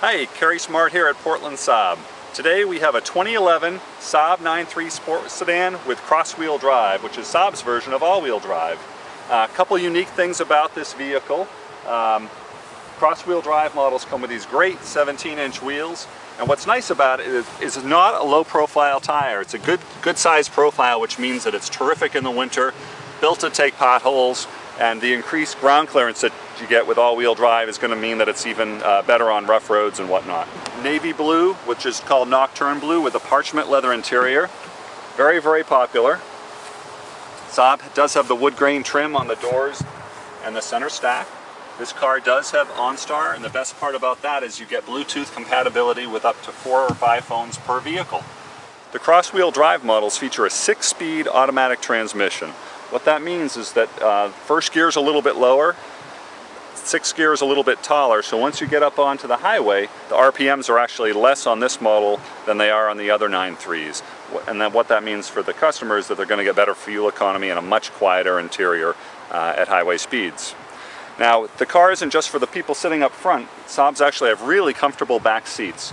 Hi, Cary Smart here at Portland Saab. Today we have a 2011 Saab 9.3 Sport Sedan with cross-wheel drive, which is Saab's version of all-wheel drive. A uh, couple unique things about this vehicle. Um, cross-wheel drive models come with these great 17-inch wheels, and what's nice about it is, it's not a low-profile tire. It's a good, good size profile, which means that it's terrific in the winter, built to take potholes, and the increased ground clearance that you get with all-wheel drive is going to mean that it's even uh, better on rough roads and whatnot. Navy blue, which is called Nocturne Blue with a parchment leather interior. Very, very popular. Saab does have the wood grain trim on the doors and the center stack. This car does have OnStar, and the best part about that is you get Bluetooth compatibility with up to four or five phones per vehicle. The cross-wheel drive models feature a six-speed automatic transmission. What that means is that uh, first gear is a little bit lower, sixth gear is a little bit taller, so once you get up onto the highway, the RPMs are actually less on this model than they are on the other 9.3s. And then what that means for the customer is that they're going to get better fuel economy and a much quieter interior uh, at highway speeds. Now, the car isn't just for the people sitting up front. Saabs actually have really comfortable back seats.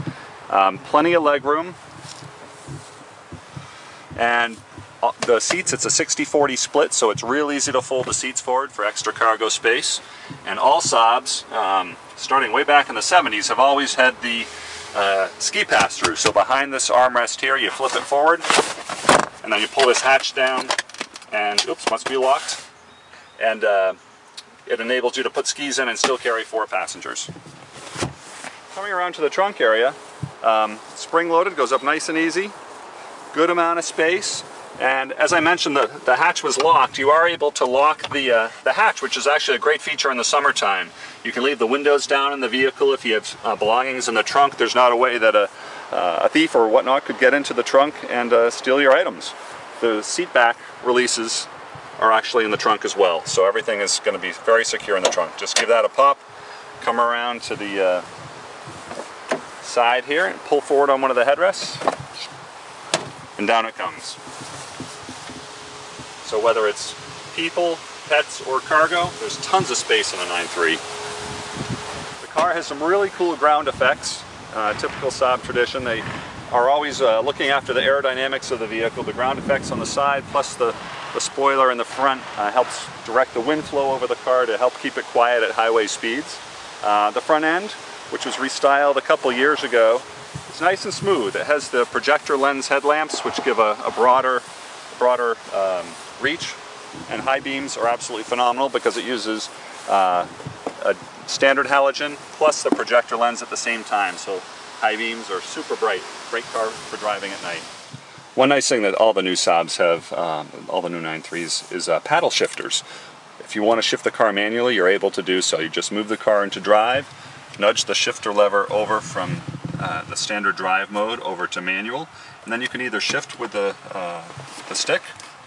Um, plenty of leg room. And uh, the seats, it's a 60-40 split, so it's real easy to fold the seats forward for extra cargo space. And all Saabs, um, starting way back in the 70s, have always had the uh, ski pass-through. So behind this armrest here, you flip it forward, and then you pull this hatch down, and oops, must be locked. And uh, it enables you to put skis in and still carry four passengers. Coming around to the trunk area, um, spring-loaded, goes up nice and easy. Good amount of space. And as I mentioned, the, the hatch was locked. You are able to lock the, uh, the hatch, which is actually a great feature in the summertime. You can leave the windows down in the vehicle if you have uh, belongings in the trunk. There's not a way that a, uh, a thief or whatnot could get into the trunk and uh, steal your items. The seat back releases are actually in the trunk as well. So everything is going to be very secure in the trunk. Just give that a pop, come around to the uh, side here and pull forward on one of the headrests and down it comes. So whether it's people, pets, or cargo, there's tons of space in a 9.3. The car has some really cool ground effects, uh, typical Saab tradition. They are always uh, looking after the aerodynamics of the vehicle. The ground effects on the side plus the, the spoiler in the front uh, helps direct the wind flow over the car to help keep it quiet at highway speeds. Uh, the front end, which was restyled a couple years ago, is nice and smooth. It has the projector lens headlamps which give a, a broader, broader um, reach and high beams are absolutely phenomenal because it uses uh, a standard halogen plus the projector lens at the same time. So high beams are super bright. Great car for driving at night. One nice thing that all the new Saabs have, um, all the new 9.3s, is uh, paddle shifters. If you want to shift the car manually, you're able to do so. You just move the car into drive, nudge the shifter lever over from uh, the standard drive mode over to manual, and then you can either shift with the, uh, the stick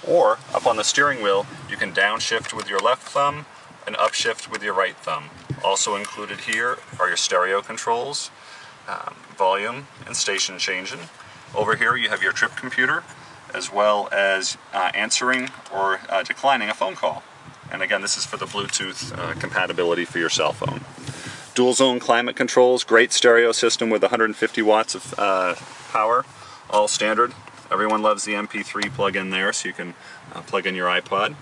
or up on the steering wheel, you can downshift with your left thumb and upshift with your right thumb. Also included here are your stereo controls, um, volume and station changing. Over here you have your trip computer as well as uh, answering or uh, declining a phone call. And again, this is for the Bluetooth uh, compatibility for your cell phone. Dual zone climate controls, great stereo system with 150 watts of uh, power, all standard. Everyone loves the MP3 plug-in there, so you can uh, plug in your iPod.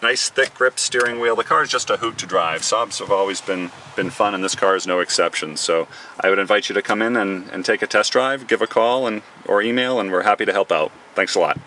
Nice thick grip steering wheel. The car is just a hoot to drive. Saabs have always been, been fun, and this car is no exception. So I would invite you to come in and, and take a test drive, give a call and or email, and we're happy to help out. Thanks a lot.